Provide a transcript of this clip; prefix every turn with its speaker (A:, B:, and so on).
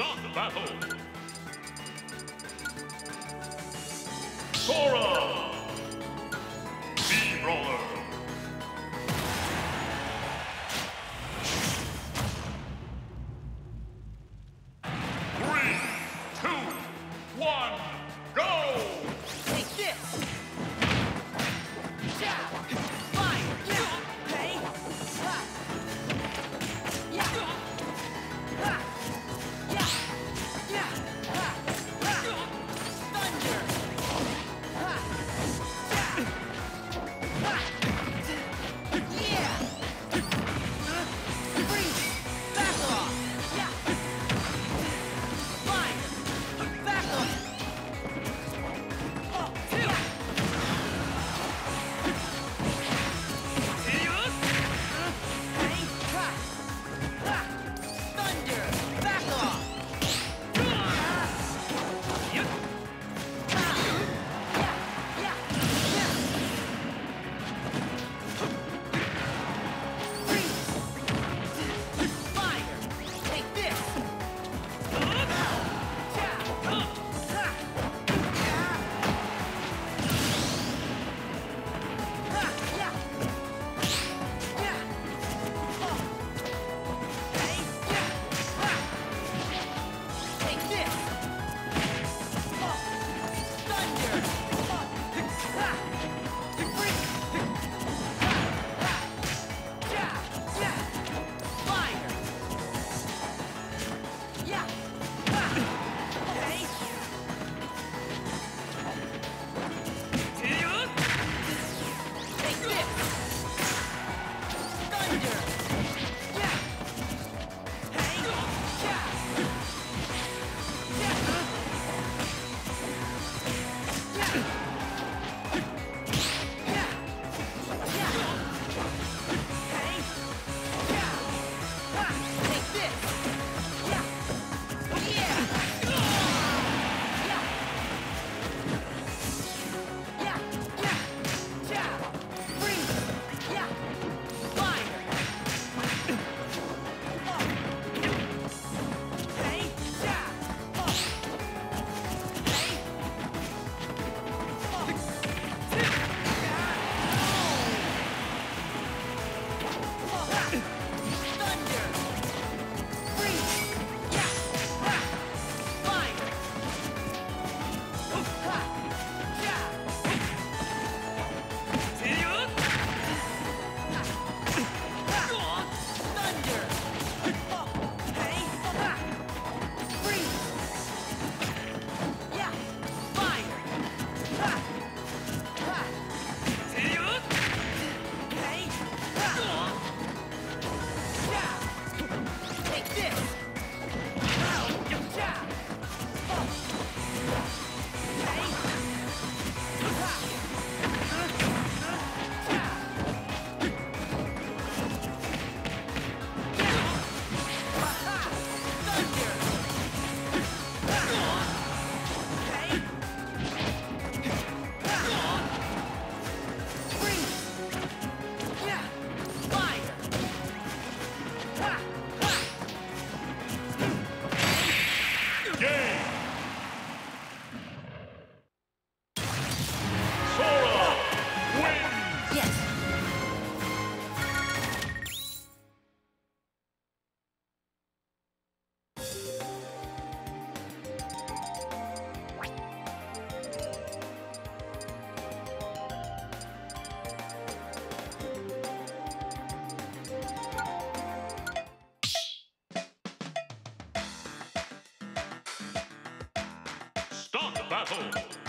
A: Not the battle! Battle!